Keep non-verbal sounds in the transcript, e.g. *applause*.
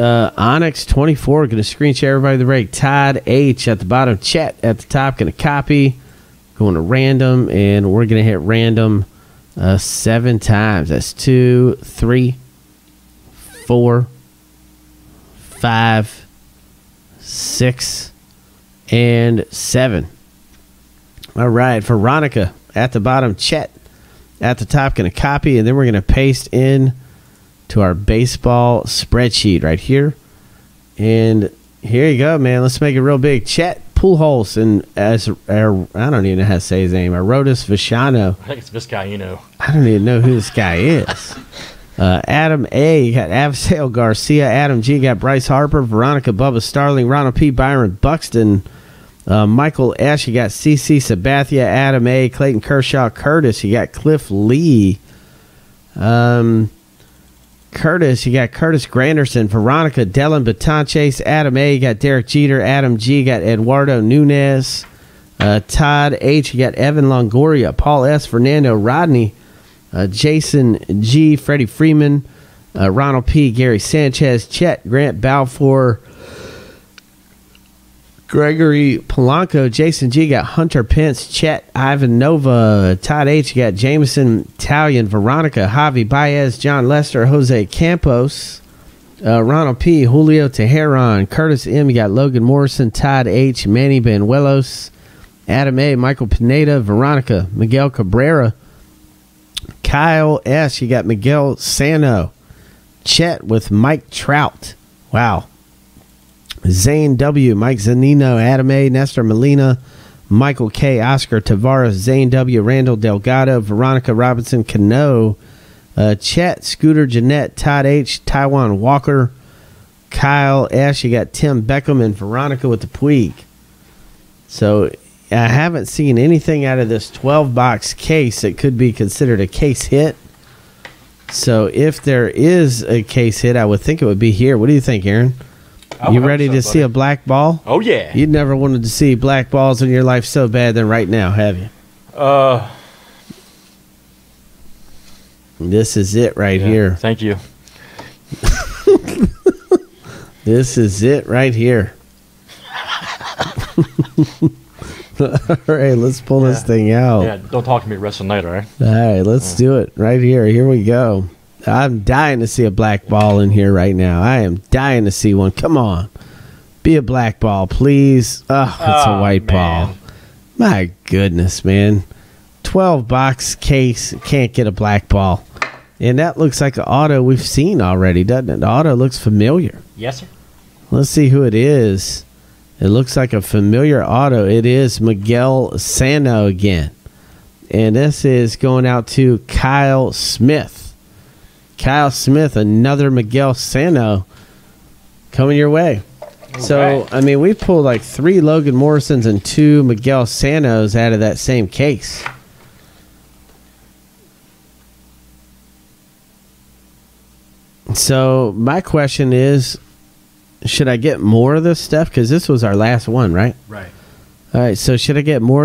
uh, Onyx 24, going to screen share everybody the break. Todd H at the bottom, Chet at the top, going to copy. Going to random, and we're going to hit random uh, seven times. That's two, three, four, five, six, and seven. All right, Veronica at the bottom, Chet at the top, going to copy, and then we're going to paste in to our baseball spreadsheet right here. And here you go, man. Let's make it real big. Chet Pujols and as uh, I don't even know how to say his name. Arodys Vishano. I think it's Vizcaino. I don't even know who this guy is. *laughs* Uh, Adam A. You got Avisail Garcia. Adam G. You got Bryce Harper. Veronica Bubba Starling. Ronald P. Byron Buxton. Uh, Michael S. You got CC Sabathia. Adam A. Clayton Kershaw. Curtis. You got Cliff Lee. Um, Curtis, you got Curtis Granderson, Veronica Dellin Betances, Adam A, you got Derek Jeter, Adam G, you got Eduardo Nunez, uh, Todd H, you got Evan Longoria, Paul S, Fernando Rodney, uh, Jason G, Freddie Freeman, uh, Ronald P, Gary Sanchez, Chet, Grant Balfour, Gregory Polanco, Jason G got Hunter Pence, Chet Ivan Nova, Todd H got Jameson Taillon, Veronica, Javi Baez, Jon Lester, Jose Campos, uh, Ronald P, Julio Teheran, Curtis M, you got Logan Morrison, Todd H, Manny Banuelos, Adam A, Michael Pineda, Veronica, Miguel Cabrera, Kyle S, you got Miguel Sano, Chet with Mike Trout. Wow. Zane W, Mike Zunino, Adam A, Nestor Molina, Michael K, Oscar Taveras, Zane W, Randall Delgado, Veronica Robinson, Cano, uh, Chet, Scooter, Gennett, Todd H, Taijuan Walker, Kyle S. You got Tim Beckham and Veronica with the Puig. So I haven't seen anything out of this 12 box case that could be considered a case hit. So if there is a case hit, I would think it would be here. What do you think, Aaron? I You ready so, to see buddy. a black ball? Oh yeah. You never wanted to see black balls in your life so bad than right now, have you? uh, This is it right yeah, here. Thank you. *laughs* This is it right here. *laughs* all right, let's pull this thing out. Yeah. Don't talk to me the rest of the night, all right? All right, let's do it right here. Here we go. I'm dying to see a black ball in here right now. I am dying to see one. Come on. Be a black ball, please. Oh, it's a Oh, white ball. My goodness, man. 12 box case can't get a black ball. And that looks like an auto we've seen already, doesn't it? The auto looks familiar. Yes, sir. Let's see who it is. It looks like a familiar auto. It is Miguel Sano again. And this is going out to Kyle Smith. Kyle Smith, another Miguel Sano coming your way. So, I mean, we pulled like three Logan Morrisons and two Miguel Sanos out of that same case. So, my question is should I get more of this stuff? Because this was our last one, right? Right. All right. So, should I get more